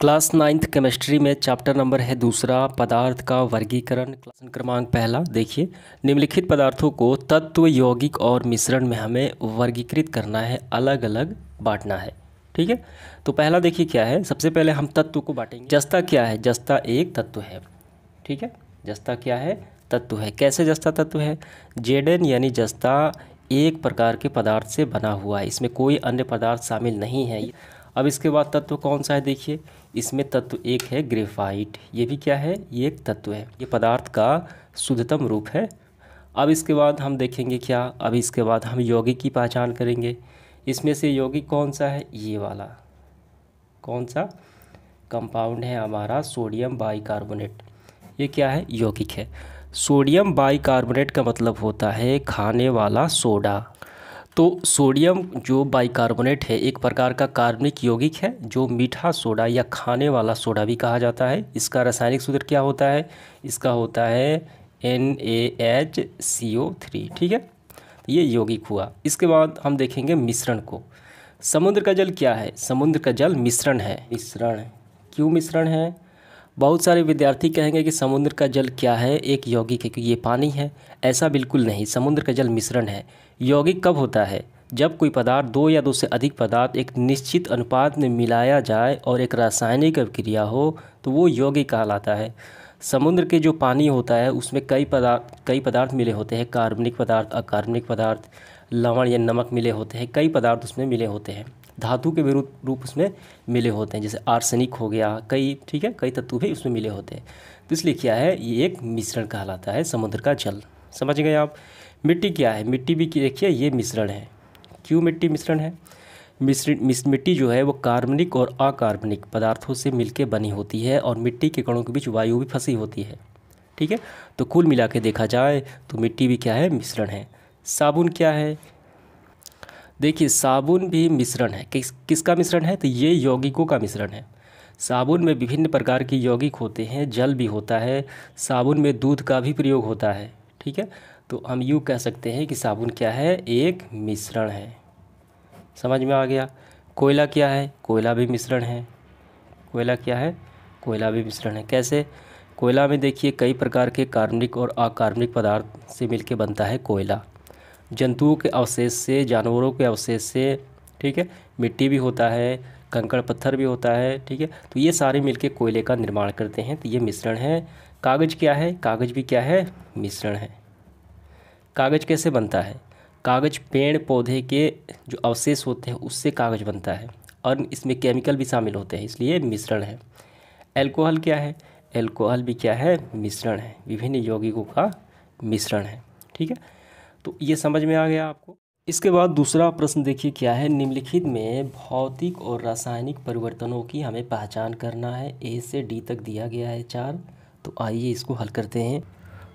Class ninth chemistry में chapter number है दूसरा, पदार्थ का वर्गीकरण। क्लास क्रमांक पहला, देखिए, निम्नलिखित पदार्थों को तत्व, यौगिक और मिश्रण में हमें वर्गीकृत करना है अलग अलग बांटना है, ठीक है? तो पहला देखिए क्या है, सबसे पहले हम तत्व को बांटेंगे। जस्ता क्या है? जस्ता एक तत्व है, ठीक है? जस्ता क्या है? तत्व है। कैसे जस्ता तत्व है? जेडन यानी जस्ता एक प्रकार के पदार्थ से बना हुआ है, इसमें कोई अन्य पदार्थ शामिल नहीं है। अब इसके बाद तत्व कौन सा है देखिए। इसमें तत्व एक है ग्रेफाइट। ये भी क्या है? ये एक तत्व है। ये पदार्थ का शुद्धतम रूप है। अब इसके बाद हम देखेंगे क्या। अब इसके बाद हम यौगिक की पहचान करेंगे। इसमें से यौगिक कौन सा है? ये वाला। कौन सा? कंपाउंड है हमारा सोडियम बाइकार्बोनेट। ये क्या है? यौगिक है। सोडियम बाइकार्बोनेट का मतलब होता है खाने वाला सोडा। तो सोडियम, जो बाइकार्बोनेट है, एक प्रकार का कार्बनिक यौगिक है, जो मीठा सोडा या खाने वाला सोडा भी कहा जाता है। इसका रासायनिक सूत्र क्या होता है? इसका होता है N A H C O three ठीक है? ये यौगिक हुआ। इसके बाद हम देखेंगे मिश्रण को। समुद्र का जल क्या है? समुद्र का जल मिश्रण है। मिश्रण क्यों मिश्रण है? बहुत सारे विद्यार्थी कहेंगे कि समुद्र का जल क्या है? एक यौगिक है कि ये पानी है। ऐसा बिल्कुल नहीं, समुद्र का जल मिश्रण है। यौगिक कब होता है? जब कोई पदार्थ दो या दो से अधिक पदार्थ एक निश्चित अनुपात में मिलाया जाए और एक रासायनिक अभिक्रिया हो तो वो यौगिक कहलाता है। समुद्र के जो पानी होता है, उसमें कई पदार्थ कई पदार्थ मिले होते हैं। कार्बनिक पदार्थ, अकार्बनिक पदार्थ, लवण या नमक मिले होते हैं। कई पदार्थ उसमें मिले होते हैं। धातु के विरुद्ध रूप उसमें मिले होते हैं, जैसे आर्सेनिक हो गया, कई, ठीक है, कई तत्व भी उसमें मिले होते हैं। तो इसलिए क्या है, ये एक मिश्रण कहलाता है समुद्र का जल। समझ गए आप? मिट्टी क्या है? मिट्टी भी देखिए, ये मिश्रण है। क्यों मिट्टी मिश्रण है? मिश्रण मिट्टी जो है, वो कार्बनिक और अकार्बनिक पदार्थों से मिलकर बनी होती है और मिट्टी के कणों के बीच वायु भी फंसी होती है। ठीक है? तो कुल मिला के देखा जाए तो मिट्टी भी क्या है? मिश्रण है। साबुन क्या है? देखिए, साबुन भी मिश्रण है। किस, किसका मिश्रण है? तो ये यौगिकों का मिश्रण है। साबुन में विभिन्न प्रकार के यौगिक होते हैं, जल भी होता है, साबुन में दूध का भी प्रयोग होता है, ठीक है? तो हम यूँ कह सकते हैं कि साबुन क्या है? एक मिश्रण है। समझ में आ गया? कोयला क्या है? कोयला भी मिश्रण है। कोयला क्या है? कोयला भी मिश्रण है। कैसे? कोयला में देखिए, कई प्रकार के कार्बनिक और अकार्बनिक पदार्थ से मिलकर बनता है कोयला। जंतुओं के अवशेष से, जानवरों के अवशेष से, ठीक है? मिट्टी भी होता है, कंकड़ पत्थर भी होता है, ठीक है? तो ये सारे मिलके कोयले का निर्माण करते हैं। तो ये मिश्रण है। कागज़ क्या है? कागज़ भी क्या है? मिश्रण है। कागज़ कैसे बनता है? कागज़ पेड़ पौधे के जो अवशेष होते हैं, उससे कागज़ बनता है और इसमें केमिकल भी शामिल होते हैं, इसलिए मिश्रण है। एल्कोहल क्या है? एल्कोहल भी क्या है? मिश्रण है। विभिन्न यौगिकों का मिश्रण है, ठीक है? तो ये समझ में आ गया आपको। इसके बाद दूसरा प्रश्न देखिए, क्या है? निम्नलिखित में भौतिक और रासायनिक परिवर्तनों की हमें पहचान करना है। ए से डी तक दिया गया है चार। तो आइए इसको हल करते हैं।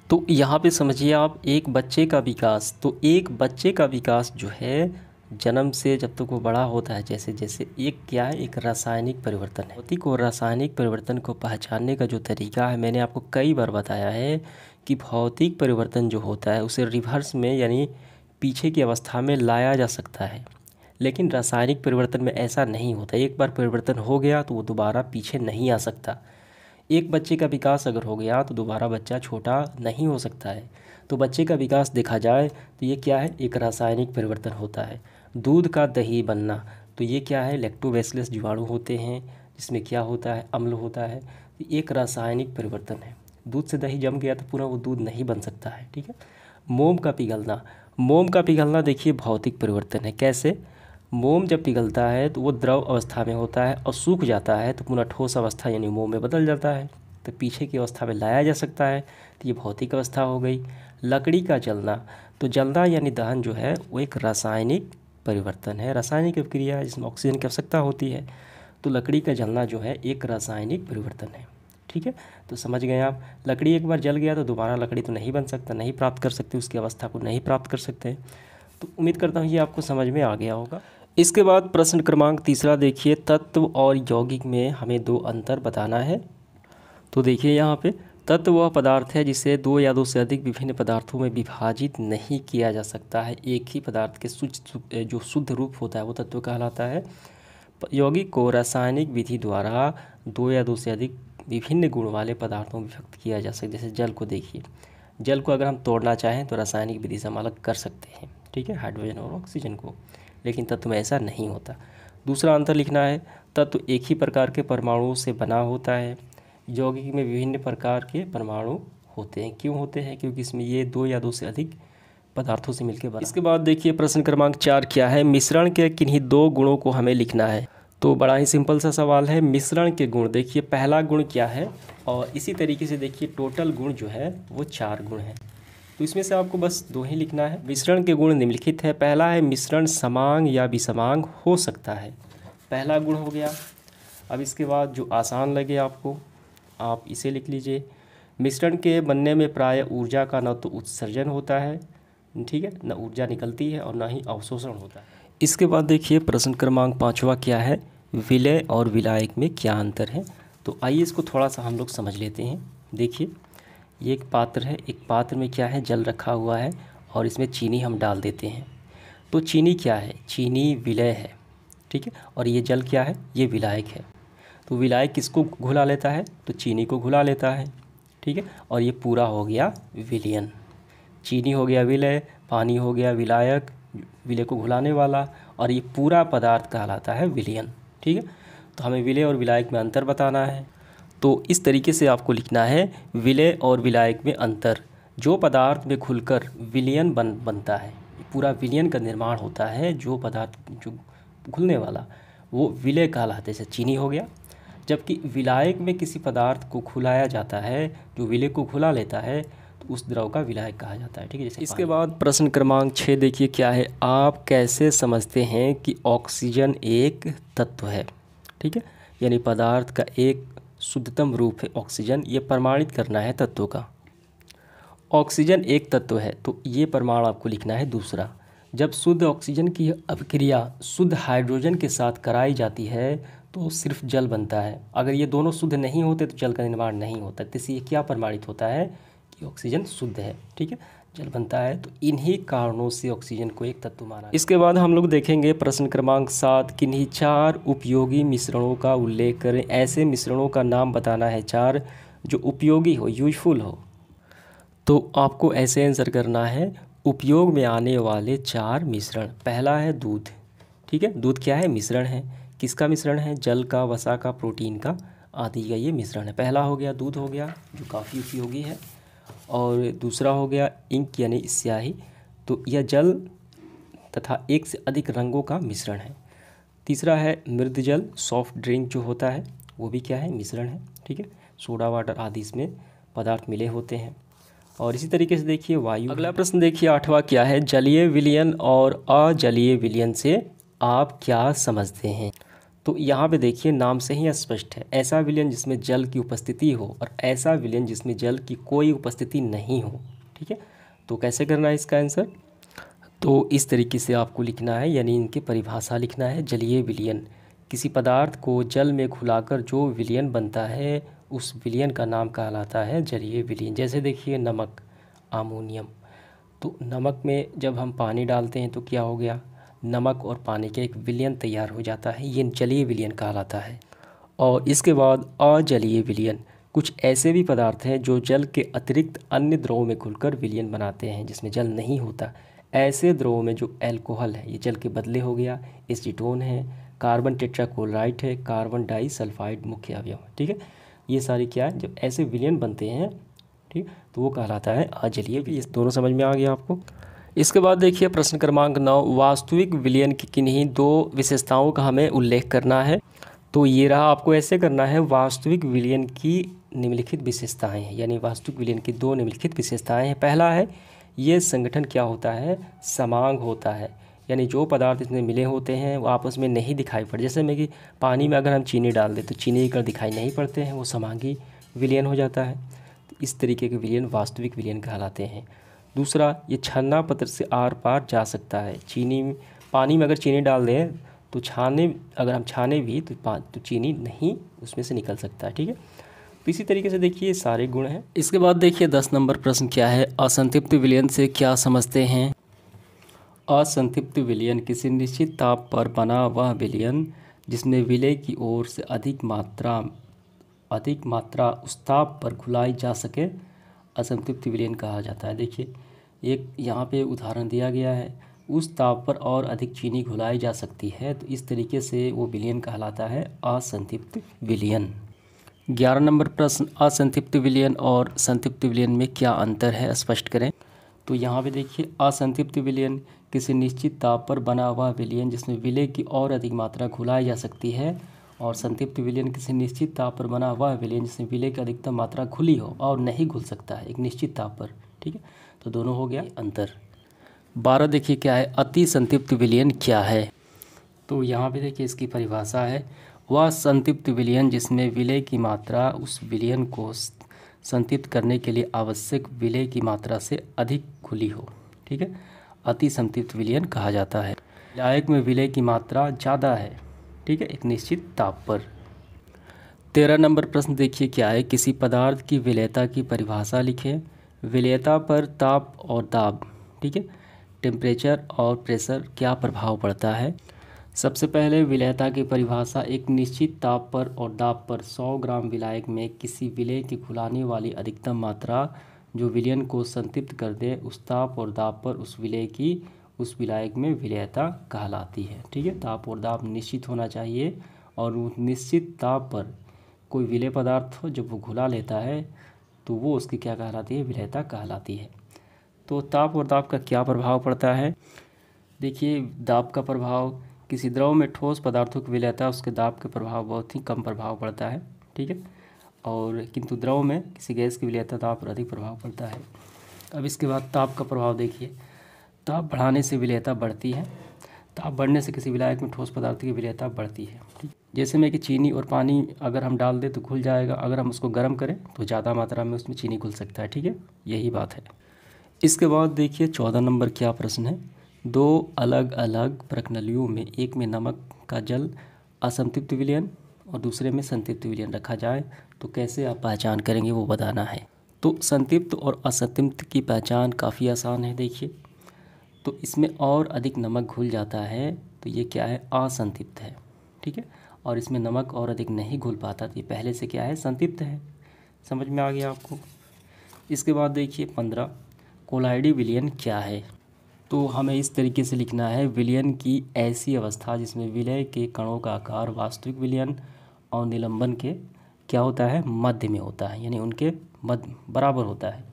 तो यहाँ पे समझिए आप, एक बच्चे का विकास। तो एक बच्चे का विकास जो है जन्म से जब तक वो बड़ा होता है, जैसे जैसे एक क्या है, एक रासायनिक परिवर्तन है। भौतिक और रासायनिक परिवर्तन को पहचानने का जो तरीका है, मैंने आपको कई बार बताया है कि भौतिक परिवर्तन जो होता है, उसे रिवर्स में, यानी पीछे की अवस्था में लाया जा सकता है। लेकिन रासायनिक परिवर्तन में ऐसा नहीं होता। एक बार परिवर्तन हो गया तो वो दोबारा पीछे नहीं आ सकता। एक बच्चे का विकास अगर हो गया तो दोबारा बच्चा छोटा नहीं हो सकता है। तो बच्चे का विकास देखा जाए तो ये क्या है? एक रासायनिक परिवर्तन होता है। दूध का दही बनना। तो ये क्या है? इलेक्ट्रोबेसिलस जीवाणु होते हैं, जिसमें क्या होता है? अम्ल होता है। एक रासायनिक परिवर्तन है। दूध से दही जम गया तो पूरा वो दूध नहीं बन सकता है, ठीक है? मोम का पिघलना। मोम का पिघलना देखिए भौतिक परिवर्तन है। कैसे? मोम जब पिघलता है तो वो द्रव अवस्था में होता है और सूख जाता है तो पूरा ठोस अवस्था यानी मोम में बदल जाता है। तो पीछे की अवस्था में लाया जा सकता है। तो ये भौतिक अवस्था हो गई। लकड़ी का जलना। तो जलना यानी दहन जो है वो एक रासायनिक परिवर्तन है। रासायनिक अभिक्रिया जिसमें ऑक्सीजन की आवश्यकता होती है तो लकड़ी का जलना जो है एक रासायनिक परिवर्तन है। ठीक है? तो समझ गए आप? लकड़ी एक बार जल गया तो दोबारा लकड़ी तो नहीं बन सकता, नहीं प्राप्त कर सकते, उसकी अवस्था को नहीं प्राप्त कर सकते तो उम्मीद करता हूँ ये आपको समझ में आ गया होगा। इसके बाद प्रश्न क्रमांक तीसरा देखिए, तत्व और यौगिक में हमें दो अंतर बताना है। तो देखिए यहाँ पे तत्व वह पदार्थ है जिसे दो या दो से अधिक विभिन्न पदार्थों में विभाजित नहीं किया जा सकता है। एक ही पदार्थ के शुद्ध जो शुद्ध रूप होता है, वो तत्व कहलाता है। यौगिक को रासायनिक विधि द्वारा दो या दो से अधिक विभिन्न गुण वाले पदार्थों में विभक्त किया जा सकता है। जैसे जल को देखिए। जल को अगर हम तोड़ना चाहें तो रासायनिक विधि से हम अलग कर सकते हैं, ठीक है? हाइड्रोजन और ऑक्सीजन को। लेकिन तत्व में ऐसा नहीं होता। दूसरा अंतर लिखना है, तत्व एक ही प्रकार के परमाणुओं से बना होता है। यौगिक में विभिन्न प्रकार के परमाणु होते हैं। क्यों होते हैं? क्योंकि इसमें ये दो या दो से अधिक पदार्थों से मिलकर बना। इसके बाद देखिए प्रश्न क्रमांक चार क्या है? मिश्रण के किन्हीं दो गुणों को हमें लिखना है। तो बड़ा ही सिंपल सा सवाल है, मिश्रण के गुण। देखिए, पहला गुण क्या है? और इसी तरीके से देखिए, टोटल गुण जो है, वो चार गुण है। तो इसमें से आपको बस दो ही लिखना है। मिश्रण के गुण निम्नलिखित है। पहला है, मिश्रण समांग या विसमांग हो सकता है। पहला गुण हो गया। अब इसके बाद जो आसान लगे आपको आप इसे लिख लीजिए। मिश्रण के बनने में प्राय ऊर्जा का न तो उत्सर्जन होता है, ठीक है? न ऊर्जा निकलती है और न ही अवशोषण होता है। इसके बाद देखिए प्रश्न क्रमांक पाँचवा क्या है? विलय और विलायक में क्या अंतर है? तो आइए इसको थोड़ा सा हम लोग समझ लेते हैं। देखिए, ये एक पात्र है, एक पात्र में क्या है? जल रखा हुआ है और इसमें चीनी हम डाल देते हैं। तो चीनी क्या है? चीनी विलय है, ठीक है? और ये जल क्या है? ये विलायक है। तो विलायक किसको घुला लेता है? तो चीनी को घुला लेता है, ठीक है? और ये पूरा हो गया विलियन। चीनी हो गया विलय, पानी हो गया विलायक, विलय को घुलाने वाला, और ये पूरा पदार्थ कहलाता है विलियन, ठीक है? तो हमें विलय और विलायक में अंतर बताना है। तो इस तरीके से आपको लिखना है, विलय और विलायक में अंतर, जो पदार्थ में खुलकर विलियन बन, बनता है। पूरा विलियन का निर्माण होता है, जो पदार्थ, जो घुलने वाला, वो विलय कहलाते जैसे चीनी हो गया जबकि विलायक में किसी पदार्थ को खुलाया जाता है, जो विलय को खुला लेता है तो उस द्रव का विलायक कहा जाता है, ठीक है, जैसे इसके बाद प्रश्न क्रमांक छः, देखिए क्या है, आप कैसे समझते हैं कि ऑक्सीजन एक तत्व है, ठीक है? यानी पदार्थ का एक शुद्धतम रूप है, ऑक्सीजन, ये प्रमाणित करना है तत्व का। ऑक्सीजन एक तत्व है तो ये प्रमाण आपको लिखना है दूसरा। जब शुद्ध ऑक्सीजन की अभिक्रिया शुद्ध हाइड्रोजन के साथ कराई जाती है तो सिर्फ़ जल बनता है। अगर ये दोनों शुद्ध नहीं होते तो जल का निर्माण नहीं होता तो ये क्या प्रमाणित होता है? कि ऑक्सीजन शुद्ध है, ठीक है? जल बनता है तो इन्हीं कारणों से ऑक्सीजन को एक तत्व माना इसके बाद हम लोग देखेंगे प्रश्न क्रमांक सात, किन्हीं चार उपयोगी मिश्रणों का उल्लेख करें। ऐसे मिश्रणों का नाम बताना है चार, जो उपयोगी हो यूजफुल हो। तो आपको ऐसे आंसर करना है। उपयोग में आने वाले चार मिश्रण। पहला है दूध, ठीक है? दूध क्या है? मिश्रण है। किसका मिश्रण है? जल का, वसा का, प्रोटीन का आदि का ये मिश्रण है। पहला हो गया दूध हो गया, जो काफ़ी उपयोगी है। और दूसरा हो गया इंक यानी स्याही। तो यह जल तथा एक से अधिक रंगों का मिश्रण है। तीसरा है मृद जल सॉफ्ट ड्रिंक जो होता है, वो भी क्या है? मिश्रण है, ठीक है? सोडा वाटर आदि इसमें पदार्थ मिले होते हैं। और इसी तरीके से देखिए वायु। अगला प्रश्न देखिए, आठवां क्या है? जलीय विलियन और अजलीय विलियन से आप क्या समझते हैं? तो यहाँ पे देखिए नाम से ही स्पष्ट है। ऐसा विलियन जिसमें जल की उपस्थिति हो और ऐसा विलियन जिसमें जल की कोई उपस्थिति नहीं हो, ठीक है? तो कैसे करना है इसका आंसर? तो इस तरीके से आपको लिखना है, यानी इनकी परिभाषा लिखना है, जलीय विलियन। किसी पदार्थ को जल में खुलाकर जो विलियन बनता है, उस विलियन का नाम कहलाता है जलीय विलियन। जैसे देखिए नमक अमोनियम तो नमक में जब हम पानी डालते हैं तो क्या हो गया? नमक और पानी का एक विलियन तैयार हो जाता है, ये जलीय विलियन कहलाता है। और इसके बाद अजलीय विलियन, कुछ ऐसे भी पदार्थ हैं जो जल के अतिरिक्त अन्य द्रवों में घुलकर विलियन बनाते हैं, जिसमें जल नहीं होता। ऐसे द्रवों में जो एल्कोहल है, ये जल के बदले हो गया। एसिटोन है कार्बन टेट्राकोलाइट है कार्बन डाई सल्फाइड मुख्य अवयव ठीक है? ये सारी क्या है, जब ऐसे विलियन बनते हैं, ठीक तो वो कहलाता है अजलीय दोनों समझ में आ गया आपको? इसके बाद देखिए प्रश्न क्रमांक नौ, वास्तविक विलियन की किन्हीं दो विशेषताओं का हमें उल्लेख करना है। तो ये रहा आपको ऐसे करना है, वास्तविक विलियन की निम्नलिखित विशेषताएँ हैं, यानी वास्तविक विलियन की दो निम्नलिखित विशेषताएँ हैं। पहला है, ये संगठन क्या होता है? समांग होता है, यानी जो पदार्थ इसमें मिले होते हैं, वो आपस में नहीं दिखाई पड़ते। जैसे में कि पानी में अगर हम चीनी डाल दें तो चीनी कर दिखाई नहीं पड़ते हैं, वो समांगी विलियन हो जाता है। तो इस तरीके के विलियन वास्तविक विलियन कहलाते हैं। दूसरा, ये छन्ना पत्र से आर पार जा सकता है। चीनी पानी में अगर चीनी डाल दें तो छाने, अगर हम छाने भी तो तो चीनी नहीं उसमें से निकल सकता है, ठीक है? तो इसी तरीके से देखिए सारे गुण हैं। इसके बाद देखिए, दस नंबर प्रश्न क्या है? असंतृप्त विलियन से क्या समझते हैं? असंतृप्त विलियन किसी निश्चित ताप पर बना वह विलियन जिसमें विलय की ओर से अधिक मात्रा अधिक मात्रा उस ताप पर घुलाई जा सके असंतृप्त विलयन कहा जाता है। देखिए, एक यहाँ पे उदाहरण दिया गया है। उस ताप पर और अधिक चीनी घुलाई जा सकती है तो इस तरीके से वो विलयन कहलाता है असंतृप्त विलयन। ग्यारह नंबर प्रश्न असंतृप्त विलयन और संतृप्त विलयन में क्या अंतर है, स्पष्ट करें। तो यहाँ पे देखिए असंतृप्त विलयन किसी निश्चित ताप पर बना हुआ विलयन जिसमें विलय की और अधिक मात्रा घुलाई जा सकती है और संतृप्त विलयन किसी निश्चित ताप पर बना हुआ विलयन जिसमें विलय की अधिकतम मात्रा खुली हो और नहीं घुल सकता है, एक निश्चित ताप पर, ठीक है? तो दोनों हो गया अंतर। बारह देखिए क्या है, अति संतृप्त विलयन क्या है? तो यहाँ पे देखिए इसकी परिभाषा है, वह संतृप्त विलयन जिसमें विलय की मात्रा, उस विलयन को संतृप्त करने के लिए आवश्यक विलय की मात्रा से अधिक खुली हो, ठीक है? अति संतृप्त विलयन कहा जाता है। लायक में विलय की मात्रा ज़्यादा है ठीक है, एक निश्चित ताप पर। तेरह नंबर प्रश्न देखिए, क्या है? किसी पदार्थ की विलयता की परिभाषा लिखें। विलयता पर ताप और दाब, ठीक है? टेम्परेचर और प्रेशर क्या प्रभाव पड़ता है? सबसे पहले विलयता की परिभाषा, एक निश्चित ताप पर और दाब पर। 100 ग्राम विलायक में किसी विलय की खुलाने वाली अधिकतम मात्रा जो विलयन को संतृप्त कर दे, उस ताप और दाब पर उस विलय की उस विलायक में विलयता कहलाती है। ठीक है? ताप और दाब निश्चित होना चाहिए और निश्चित ताप पर कोई विलय पदार्थ हो, जब वो घुला लेता है तो वो उसकी क्या कहलाती है? विलयता कहलाती है। तो ताप और दाब का क्या प्रभाव पड़ता है? देखिए, दाब का प्रभाव किसी द्रव में ठोस पदार्थों की विलयता, उसके दाब के प्रभाव बहुत ही कम प्रभाव पड़ता है। ठीक है? और किंतु द्रव में किसी गैस की विलयता ताप पर अधिक प्रभाव पड़ता है। अब इसके बाद ताप का प्रभाव देखिए। ताप बढ़ाने से विलयता बढ़ती है, ताप बढ़ने से किसी विलायक में ठोस पदार्थ की विलयता बढ़ती है। जैसे में कि चीनी और पानी अगर हम डाल दें तो घुल जाएगा, अगर हम उसको गर्म करें तो ज़्यादा मात्रा में उसमें चीनी घुल सकता है, ठीक है? यही बात है। इसके बाद देखिए चौदह नंबर क्या प्रश्न है? दो अलग अलग प्रकनलियों में एक में नमक का जल असंतृप्त विलयन और दूसरे में संतृप्त विलयन रखा जाए तो कैसे आप पहचान करेंगे वो बताना है। तो संतृप्त और असंतृप्त की पहचान काफ़ी आसान है, देखिए। तो इसमें और अधिक नमक घुल जाता है तो ये क्या है? असंतृप्त है, ठीक है? और इसमें नमक और अधिक नहीं घुल पाता तो ये पहले से क्या है? संतृप्त है। समझ में आ गया आपको? इसके बाद देखिए पंद्रह कोलाइडी विलियन क्या है? तो हमें इस तरीके से लिखना है, विलियन की ऐसी अवस्था जिसमें विलय के कणों का आकार वास्तविक विलियन और निलंबन के क्या होता है? मध्य में होता है, यानी उनके मध्य, बराबर होता है।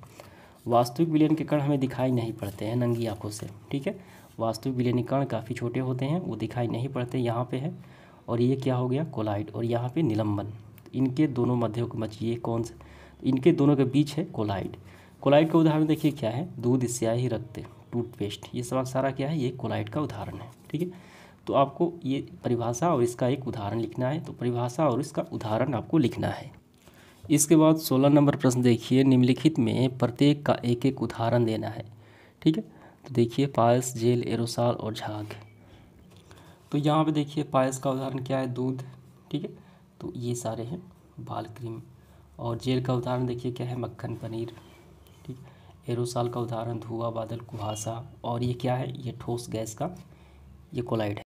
वास्तविक विलयन के कण हमें दिखाई नहीं पड़ते हैं नंगी आँखों से, ठीक है? वास्तविक विलयनी कण काफ़ी छोटे होते हैं, वो दिखाई नहीं पड़ते यहाँ पे है। और ये क्या हो गया? कोलाइड और यहाँ पे निलंबन। इनके दोनों मध्यों ये कौन से? इनके दोनों के बीच है कोलाइड। कोलाइड का उदाहरण देखिए, क्या है? दूध, स्याही रखते टूथपेस्ट। ये सब सारा क्या है? ये कोलाइड का उदाहरण है, ठीक है? तो आपको ये परिभाषा और इसका एक उदाहरण लिखना है तो परिभाषा और इसका उदाहरण आपको लिखना है। इसके बाद सोलह नंबर प्रश्न देखिए, निम्नलिखित में प्रत्येक का एक एक उदाहरण देना है, ठीक है? तो देखिए, पायस, जेल, एरोसाल और झाग। तो यहाँ पे देखिए, पायस का उदाहरण क्या है? दूध, ठीक है? तो ये सारे हैं, बाल क्रीम। और जेल का उदाहरण देखिए, क्या है? मक्खन पनीर, ठीक एरोसाल का उदाहरण, धुआँ, बादल, कुहासा। और ये क्या है? ये ठोस गैस का, ये कोलाइड है।